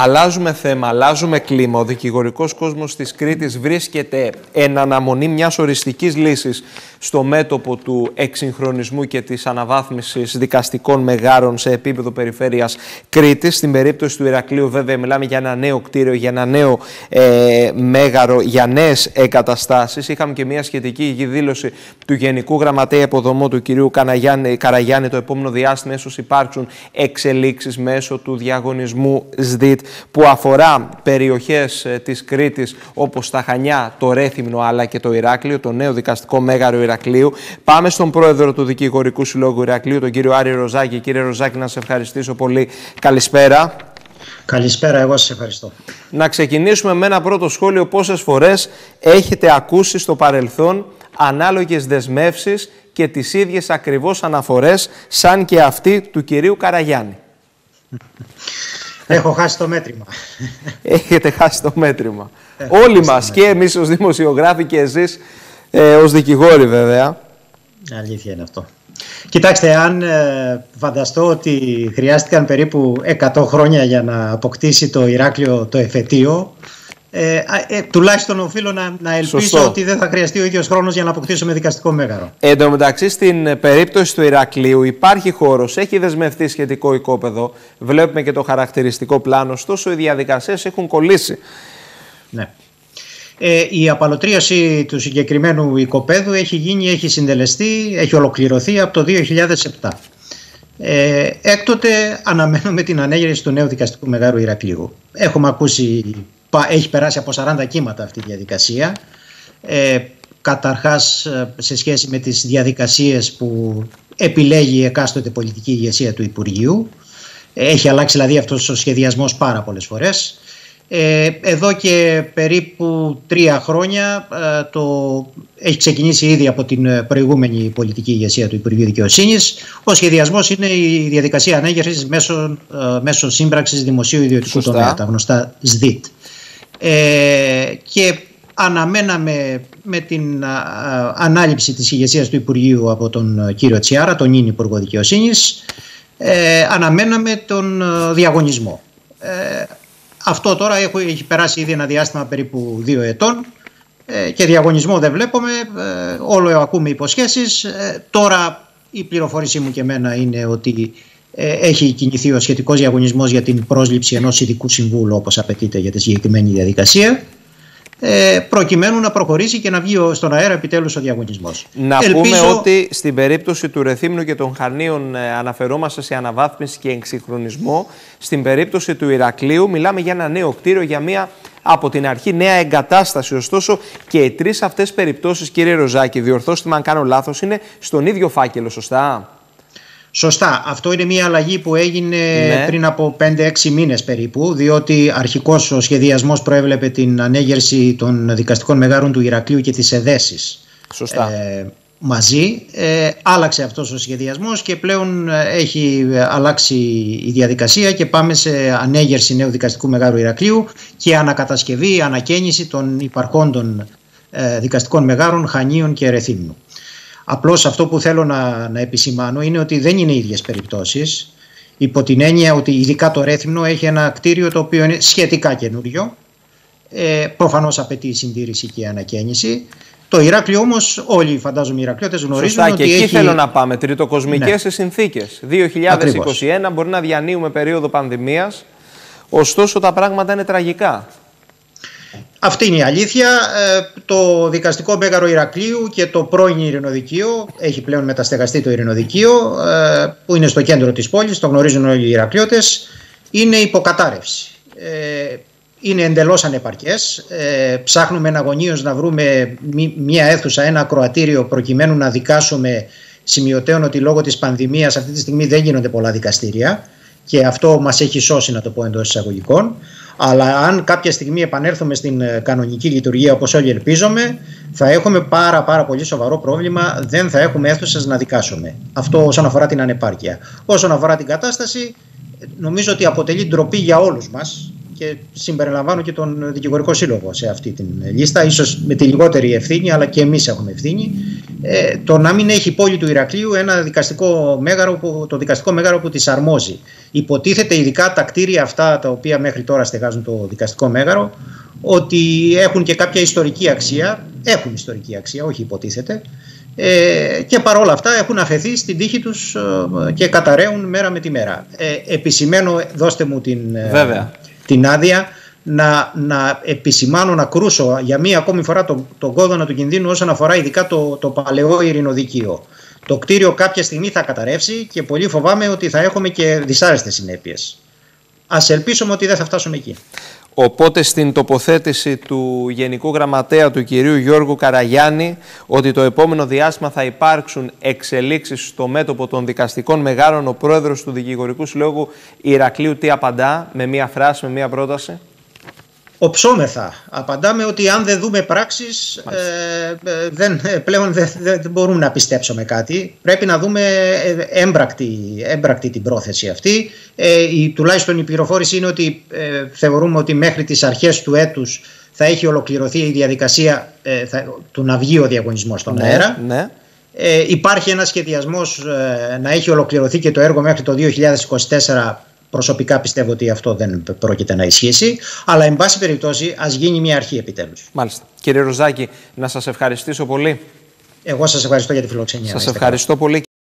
Αλλάζουμε θέμα, αλλάζουμε κλίμα. Ο δικηγορικός κόσμος της Κρήτης βρίσκεται εν αναμονή μιας οριστικής λύσης στο μέτωπο του εξυγχρονισμού και της αναβάθμισης δικαστικών μεγάρων σε επίπεδο περιφέρειας Κρήτης. Στην περίπτωση του Ηρακλείου, βέβαια, μιλάμε για ένα νέο κτίριο, για ένα νέο ε, μέγαρο, για νέες εγκαταστάσεις. Είχαμε και μια σχετική δήλωση του Γενικού Γραμματέα Υποδομού του κυρίου Καραγιάννη το επόμενο διάστημα, ίσως υπάρξουν εξελίξεις μέσω του διαγωνισμού ΣΔΙΤ που αφορά περιοχές ε, της Κρήτης όπως τα Χανιά, το Ρέθυμνο αλλά και το Ηράκλειο, το νέο δικαστικό μέγαρο Ηρακλείου. Πάμε στον πρόεδρο του Δικηγορικού Συλλόγου Ηρακλείου, τον κύριο Άρη Ροζάκη. Κύριε Ροζάκη, να σε ευχαριστήσω πολύ. Καλησπέρα. Καλησπέρα, εγώ σας ευχαριστώ. Να ξεκινήσουμε με ένα πρώτο σχόλιο. Πόσες φορές έχετε ακούσει στο παρελθόν ανάλογες δεσμεύσεις και τις ίδιες ακριβώς αναφορές σαν και αυτή του κυρίου Καραγιάννη; Έχω χάσει το μέτρημα. Έχετε χάσει το μέτρημα. Όλοι μας και εμείς ως δημοσιογράφοι και εσείς ε, ως δικηγόροι βέβαια. Αλήθεια είναι αυτό. Κοιτάξτε, αν ε, φανταστώ ότι χρειάστηκαν περίπου 100 χρόνια για να αποκτήσει το Ηράκλειο το εφετείο, ε, ε, τουλάχιστον οφείλω να, να ελπίσω ότι δεν θα χρειαστεί ο ίδιος χρόνος για να αποκτήσουμε δικαστικό μέγαρο. Εν τω μεταξύ, στην περίπτωση του Ηρακλείου υπάρχει χώρος, έχει δεσμευτεί σχετικό οικόπεδο. Βλέπουμε και το χαρακτηριστικό πλάνο. Ωστόσο, οι διαδικασίες έχουν κολλήσει. Ναι. Ε, η απαλωτρίωση του συγκεκριμένου οικοπαίδου έχει γίνει, έχει συντελεστεί, έχει ολοκληρωθεί από το 2007. Ε, έκτοτε αναμένουμε την ανέγερση του νέου δικαστικού μεγάρου Ηρακλείου. Έχουμε ακούσει έχει περάσει από 40 κύματα αυτή η διαδικασία. Ε, καταρχάς ε, σε σχέση με τις διαδικασίες που επιλέγει η εκάστοτε πολιτική ηγεσία του Υπουργείου. Έχει αλλάξει δηλαδή αυτός ο σχεδιασμός πάρα πολλές φορές. Ε, εδώ και περίπου τρία χρόνια ε, το έχει ξεκινήσει ήδη από την προηγούμενη πολιτική ηγεσία του Υπουργείου Δικαιοσύνης. Ο σχεδιασμός είναι η διαδικασία ανέγερσης μέσω, ε, μέσω σύμπραξης δημοσίου ιδιωτικού τομέα, τα γνωστά ΣΔΙΤ. Ε, και αναμέναμε με την ανάληψη της ηγεσίας του Υπουργείου από τον κύριο Τσιάρα, τον ίνι Υπουργό Δικαιοσύνης, ε, αναμέναμε τον διαγωνισμό. Ε, αυτό τώρα έχει, έχει περάσει ήδη ένα διάστημα περίπου δύο ετών ε, και διαγωνισμό δεν βλέπουμε, ε, όλο ακούμε υποσχέσεις. τώρα η πληροφόρησή μου και εμένα είναι ότι ε, έχει κινηθεί ο σχετικός διαγωνισμός για την πρόσληψη ενός ειδικού συμβούλου, όπως απαιτείται για τη συγκεκριμένη διαδικασία, ε, προκειμένου να προχωρήσει και να βγει στον αέρα επιτέλους ο διαγωνισμός. Να πούμε ότι στην περίπτωση του Ρεθύμνου και των Χανίων ε, αναφερόμαστε σε αναβάθμιση και εξυγχρονισμό. Στην περίπτωση του Ηρακλείου μιλάμε για ένα νέο κτίριο, για μια από την αρχή νέα εγκατάσταση. Ωστόσο και οι τρεις αυτές περιπτώσεις, κύριε Ροζάκη, διορθώστε με αν κάνω λάθος, είναι στον ίδιο φάκελο, σωστά; Σωστά. Αυτό είναι μια αλλαγή που έγινε ναι. πριν από 5-6 μήνες περίπου, διότι αρχικώς ο σχεδιασμός προέβλεπε την ανέγερση των δικαστικών μεγάρων του Ηρακλείου και της Εδέσης. Σωστά. Ε, μαζί. Ε, άλλαξε αυτός ο σχεδιασμός και πλέον ε, έχει αλλάξει η διαδικασία και πάμε σε ανέγερση νέου δικαστικού μεγάρου Ηρακλείου και ανακατασκευή, ανακαίνιση των υπαρχόντων ε, δικαστικών μεγάρων Χανίων και Ρεθύμνου. Απλώς αυτό που θέλω να, να επισημάνω είναι ότι δεν είναι ίδιες περιπτώσεις υπό την έννοια ότι ειδικά το Ρέθυμνο έχει ένα κτίριο το οποίο είναι σχετικά καινούριο ε, προφανώς απαιτεί συντήρηση και ανακαίνιση το Ηράκλειο όμως, όλοι φαντάζομαι οι Ηρακλειώτες γνωρίζουν Σωστά, ότι. Και εκεί έχει... θέλω να πάμε. Τριτοκοσμικές ναι. συνθήκες. 2021 μπορεί να διανύουμε περίοδο πανδημίας, ωστόσο τα πράγματα είναι τραγικά. Αυτή είναι η αλήθεια. Ε, το δικαστικό μέγαρο Ηρακλείου και το πρώην Ειρηνοδικείο, έχει πλέον μεταστεγαστεί το Ειρηνοδικείο, ε, που είναι στο κέντρο της πόλης, το γνωρίζουν όλοι οι Ηρακλειώτες, είναι υποκατάρρευση. Ε, είναι εντελώς ανεπαρκές. Ψάχνουμε εναγωνίως να βρούμε μία αίθουσα, ένα ακροατήριο προκειμένου να δικάσουμε σημειωτέων ότι λόγω της πανδημίας αυτή τη στιγμή δεν γίνονται πολλά δικαστήρια και αυτό μας έχει σώσει να το πω εντός εισαγωγικών. Αλλά αν κάποια στιγμή επανέλθουμε στην ε, κανονική λειτουργία όπως όλοι ελπίζουμε, θα έχουμε πάρα πάρα πολύ σοβαρό πρόβλημα, δεν θα έχουμε αίθουσες να δικάσουμε. Αυτό όσον αφορά την ανεπάρκεια. Όσον αφορά την κατάσταση, νομίζω ότι αποτελεί ντροπή για όλους μας και συμπεριλαμβάνω και τον Δικηγορικό Σύλλογο σε αυτή την λίστα, ίσως με τη λιγότερη ευθύνη, αλλά και εμείς έχουμε ευθύνη, ε, το να μην έχει η πόλη του Ηρακλείου ένα δικαστικό μέγαρο που, το δικαστικό μέγαρο που της αρμόζει. Υποτίθεται ειδικά τα κτίρια αυτά τα οποία μέχρι τώρα στεγάζουν το δικαστικό μέγαρο ότι έχουν και κάποια ιστορική αξία, έχουν ιστορική αξία, όχι υποτίθεται, ε, και παρόλα αυτά έχουν αφαιθεί στην τύχη τους ε, και καταραίουν μέρα με τη μέρα. Ε, επισημένω, δώστε μου την, ε, την άδεια, να, να επισημάνω, να κρούσω για μία ακόμη φορά τον, τον κόδωνα του κινδύνου όσον αφορά ειδικά το, το παλαιό ειρηνοδικείο. Το κτίριο κάποια στιγμή θα καταρρεύσει και πολύ φοβάμαι ότι θα έχουμε και δυσάρεστες συνέπειες. Ας ελπίσουμε ότι δεν θα φτάσουμε εκεί. Οπότε στην τοποθέτηση του Γενικού Γραμματέα του κυρίου Γιώργου Καραγιάννη ότι το επόμενο διάστημα θα υπάρξουν εξελίξεις στο μέτωπο των δικαστικών μεγάλων ο πρόεδρος του Δικηγορικού Συλλόγου Ηρακλείου τι απαντά με μία φράση, με μία πρόταση; Οψόμεθα. Απαντάμε ότι αν δεν δούμε πράξεις ε, ε, δεν, ε, πλέον δεν, δεν μπορούμε να πιστέψουμε κάτι. Πρέπει να δούμε έμπρακτη, έμπρακτη την πρόθεση αυτή. Ε, η, τουλάχιστον η πληροφόρηση είναι ότι θεωρούμε ότι μέχρι τις αρχές του έτους θα έχει ολοκληρωθεί η διαδικασία θα, του να βγει ο διαγωνισμός στον ναι, αέρα. Ναι. Ε, υπάρχει ένας σχεδιασμός να έχει ολοκληρωθεί και το έργο μέχρι το 2024 Προσωπικά πιστεύω ότι αυτό δεν πρόκειται να ισχύσει, αλλά εν πάση περιπτώσει ας γίνει μια αρχή επιτέλους. Μάλιστα. Κύριε Ροζάκη, να σας ευχαριστήσω πολύ. Εγώ σας ευχαριστώ για τη φιλοξενία. Σας ευχαριστώ πολύ.